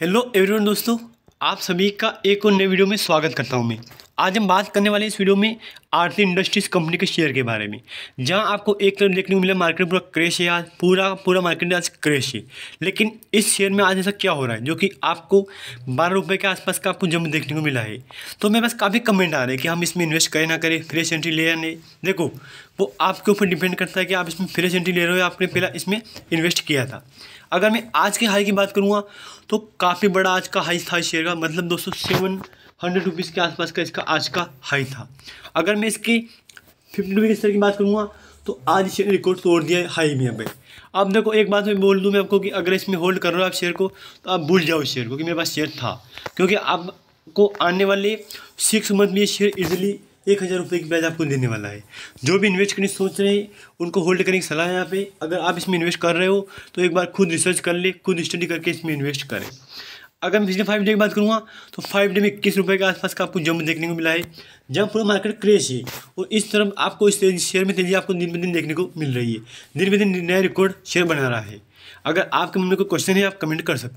Hello everyone दोस्तों, आप सभी का एक और नए वीडियो में स्वागत करता हूँ मैं। आज हम बात करने वाले इस वीडियो में आरती इंडस्ट्रीज़ कंपनी के शेयर के बारे में, जहाँ आपको एक तरफ़ देखने को मिला मार्केट पूरा क्रेश है आज पूरा पूरा मार्केट आज क्रेश है। लेकिन इस शेयर में आज ऐसा क्या हो रहा है, जो कि आपको बारह रुपये के आसपास का आपको जम देखने को मिला है? तो मेरे पास काफ़ी कमेंट आ रहे हैं कि हम इसमें इन्वेस्ट करें ना करें फ्रेश एंट्री ले या नहीं। देखो, वो आपके ऊपर डिपेंड करता है कि आप इसमें फ्रेश एंट्री ले रहे हो या आपने पहला इसमें इन्वेस्ट किया था। अगर मैं आज के हाई की बात करूँगा तो काफ़ी बड़ा आज का हाई था शेयर का मतलब दोस्तों सेवन हंड्रेड रुपीज़ के आसपास का इसका आज का हाई था। अगर मैं इसकी फिफ्टी रुपीज़ के बात करूँगा तो आज शेयर रिकॉर्ड तोड़ दिया है हाई में अब। अब देखो, एक बात मैं बोल दूँ मैं आपको कि अगर इसमें होल्ड कर रहे हो आप शेयर को तो आप भूल जाओ शेयर को कि मेरे पास शेयर था। क्योंकि आपको आने वाले सिक्स मंथ में ये शेयर इजिली एक हज़ार रुपये की ब्याज आपको देने वाला है। जो भी इन्वेस्ट करने सोच रहे हैं, उनको होल्ड करने की सलाह है यहाँ पे। अगर आप इसमें इन्वेस्ट कर रहे हो तो एक बार खुद रिसर्च कर ले, खुद स्टडी करके इसमें इन्वेस्ट करें। अगर मैं पिछले फाइव डे की बात करूँगा तो फाइव डे में इक्कीस रुपये के आसपास का आपको जंप देखने को मिला है। जब पूरा मार्केट क्रेश है, और इस तरफ़ आपको इस शेयर में तेज़ी आपको दिन ब दिन देखने को मिल रही है। दिन ब दिन नया रिकॉर्ड शेयर बना रहा है। अगर आपके मन में कोई क्वेश्चन है, आप कमेंट कर सकते